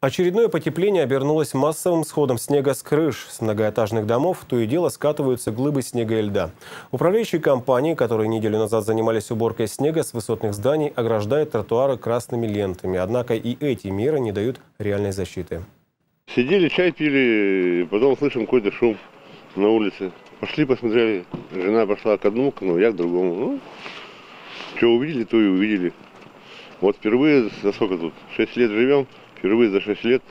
Очередное потепление обернулось массовым сходом снега с крыш. С многоэтажных домов то и дело скатываются глыбы снега и льда. Управляющие компании, которые неделю назад занимались уборкой снега с высотных зданий, ограждают тротуары красными лентами. Однако и эти меры не дают реальной защиты. Сидели, чай пили, потом слышим какой-то шум на улице. Пошли, посмотрели. Жена пошла к одному окну, я к другому. Ну, что увидели, то и увидели. Вот впервые, за сколько тут, 6 лет живем, Впервые за 6 лет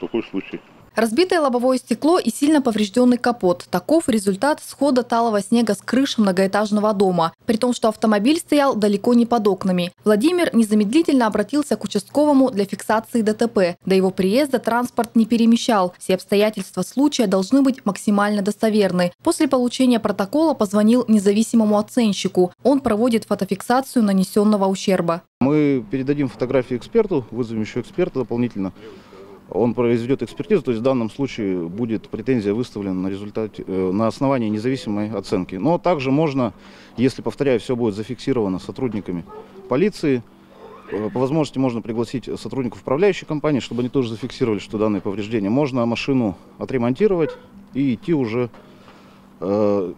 такой случай. Разбитое лобовое стекло и сильно поврежденный капот. Таков результат схода талого снега с крыши многоэтажного дома, при том, что автомобиль стоял далеко не под окнами. Владимир незамедлительно обратился к участковому для фиксации ДТП. До его приезда транспорт не перемещал. Все обстоятельства случая должны быть максимально достоверны. После получения протокола позвонил независимому оценщику. Он проводит фотофиксацию нанесенного ущерба. Мы передадим фотографии эксперту, вызовем еще эксперта дополнительно он произведет экспертизу, то есть в данном случае будет претензия выставлена на, результате, э, на основании независимой оценки. Но также можно, если, повторяю, все будет зафиксировано сотрудниками полиции, э, по возможности можно пригласить сотрудников управляющей компании, чтобы они тоже зафиксировали, что данные повреждения. Можно машину отремонтировать и идти уже э,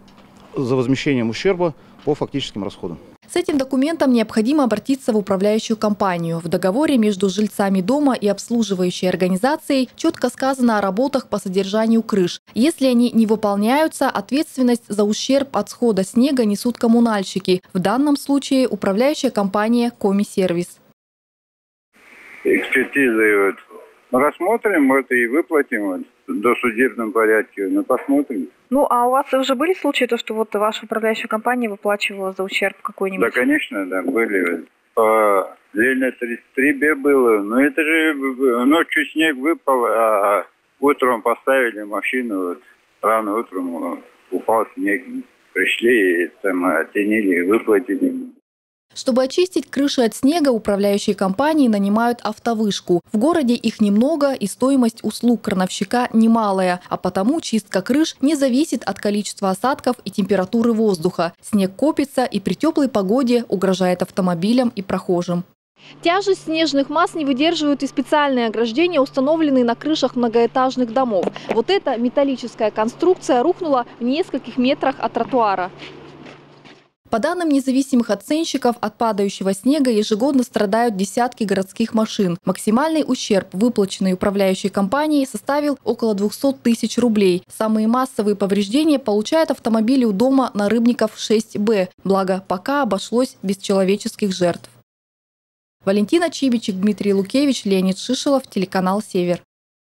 за возмещением ущерба по фактическим расходам. С этим документом необходимо обратиться в управляющую компанию. В договоре между жильцами дома и обслуживающей организацией четко сказано о работах по содержанию крыш. Если они не выполняются, ответственность за ущерб от схода снега несут коммунальщики. В данном случае управляющая компания «Коми-сервис». Экспертизы вот рассмотрим это и выплатим досудебном порядке. Ну, посмотрим. Ну, а у вас уже были случаи, то, что вот ваша управляющая компания выплачивала за ущерб какой-нибудь? Да, конечно, да, были. По Ленина 33Б было. Но это же ночью снег выпал, а утром поставили машину, вот, рано утром упал снег. Пришли, и там оттенили, выплатили. Чтобы очистить крыши от снега, управляющие компании нанимают автовышку. В городе их немного и стоимость услуг крановщика немалая, а потому чистка крыш не зависит от количества осадков и температуры воздуха. Снег копится и при теплой погоде угрожает автомобилям и прохожим. Тяжесть снежных масс не выдерживают и специальные ограждения, установленные на крышах многоэтажных домов. Вот эта металлическая конструкция рухнула в нескольких метрах от тротуара. По данным независимых оценщиков, от падающего снега ежегодно страдают десятки городских машин. Максимальный ущерб, выплаченный управляющей компанией, составил около 200 тысяч рублей. Самые массовые повреждения получают автомобили у дома на Рыбников 6Б. Благо, пока обошлось без человеческих жертв. Валентина Чибичек, Дмитрий Лукевич, Леонид Шишелов, телеканал «Север».